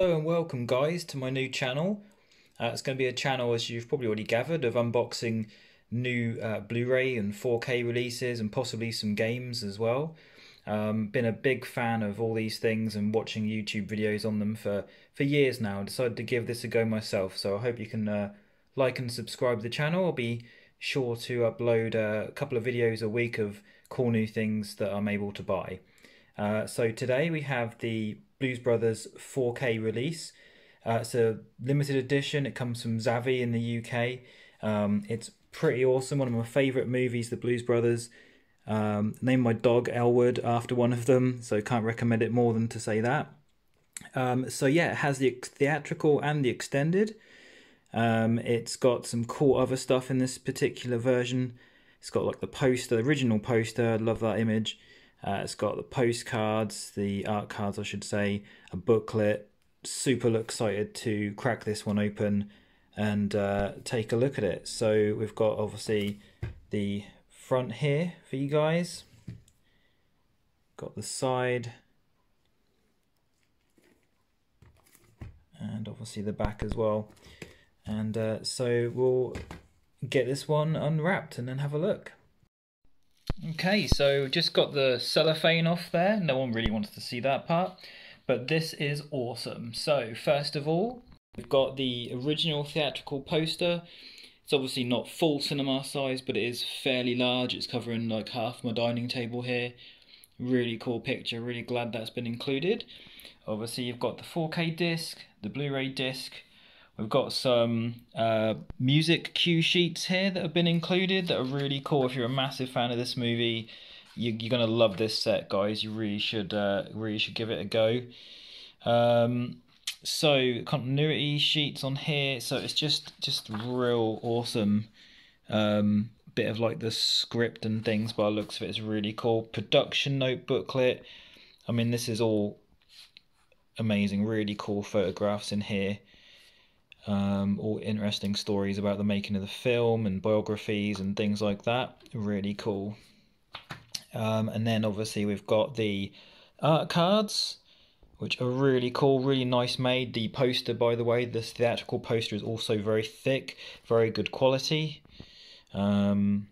Hello and welcome guys to my new channel. Uh, it's going to be a channel as you've probably already gathered of unboxing new uh, Blu-ray and 4K releases and possibly some games as well. Um, been a big fan of all these things and watching YouTube videos on them for, for years now. I decided to give this a go myself so I hope you can uh, like and subscribe to the channel. I'll be sure to upload a couple of videos a week of cool new things that I'm able to buy. Uh, so today we have the Blues Brothers 4K release. Uh, it's a limited edition. It comes from Zavvi in the UK. Um, it's pretty awesome. One of my favourite movies, The Blues Brothers. Um, named my dog Elwood after one of them, so can't recommend it more than to say that. Um, so yeah, it has the theatrical and the extended. Um, it's got some cool other stuff in this particular version. It's got like the poster, the original poster. I love that image. Uh, it's got the postcards, the art cards, I should say, a booklet. Super excited to crack this one open and uh, take a look at it. So we've got obviously the front here for you guys. Got the side. And obviously the back as well. And uh, so we'll get this one unwrapped and then have a look. Okay, so just got the cellophane off there. No one really wants to see that part, but this is awesome. So first of all, we've got the original theatrical poster. It's obviously not full cinema size, but it is fairly large. It's covering like half my dining table here. Really cool picture, really glad that's been included. Obviously you've got the 4K disc, the Blu-ray disc, We've got some uh, music cue sheets here that have been included that are really cool. If you're a massive fan of this movie, you, are gonna love this set, guys. You really should, uh, really should give it a go. Um, so continuity sheets on here. So it's just, just real awesome. Um, bit of like the script and things by looks of it, it is really cool. Production note booklet. I mean, this is all amazing. Really cool photographs in here um, all interesting stories about the making of the film and biographies and things like that. Really cool. Um, and then obviously we've got the art cards, which are really cool, really nice made. The poster, by the way, this theatrical poster is also very thick, very good quality. Um,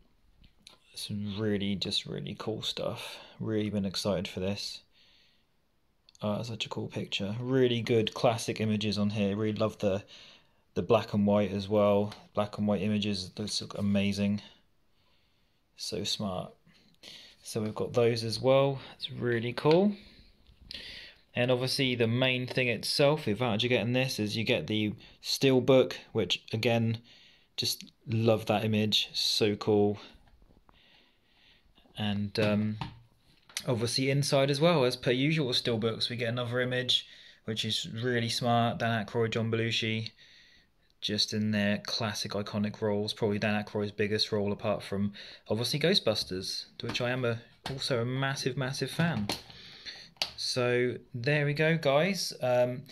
some really, just really cool stuff. Really been excited for this. Oh, such a cool picture. Really good classic images on here. Really love the the black and white as well. Black and white images, those look amazing. So smart. So we've got those as well. It's really cool. And obviously the main thing itself, the advantage of getting this is you get the steel book, which again, just love that image. So cool. And um, obviously inside as well, as per usual steelbooks, we get another image, which is really smart. Dan Aykroyd, John Belushi just in their classic iconic roles. Probably Dan Aykroyd's biggest role, apart from obviously Ghostbusters, to which I am a, also a massive, massive fan. So there we go, guys. Um,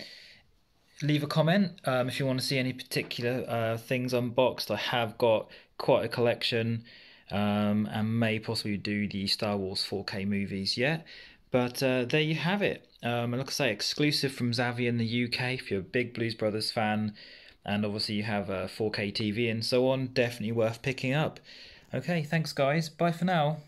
leave a comment um, if you want to see any particular uh, things unboxed. I have got quite a collection um, and may possibly do the Star Wars 4K movies yet. But uh, there you have it. Um, and like I say, exclusive from Zavvi in the UK. If you're a big Blues Brothers fan, and obviously you have a 4K TV and so on, definitely worth picking up. Okay, thanks guys, bye for now.